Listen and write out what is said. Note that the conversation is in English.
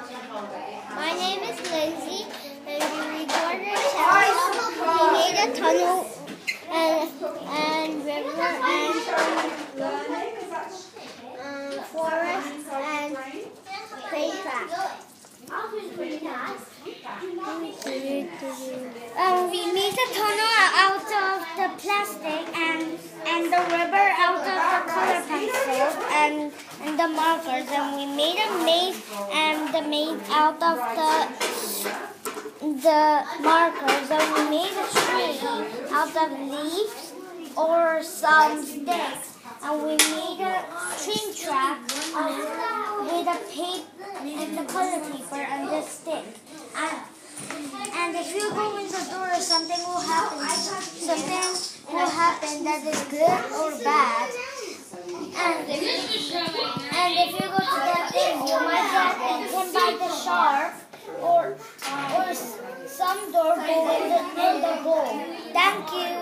My name is Lindsey, and we recorded. We made a tunnel and and river and um, forest and playtrack. Um, we made a tunnel out of the plastic and and the river out of the color pencil and and the markers and we made a maze maze out of the the markers. And we made a tree out of leaves or some sticks. And we made a train track with a paper and the color paper and the stick. And and if you go in the door something will happen. Something will happen that is good or bad and and if you go to that thing, you might get eaten by or uh, or some door will in the, bowl. Thank you.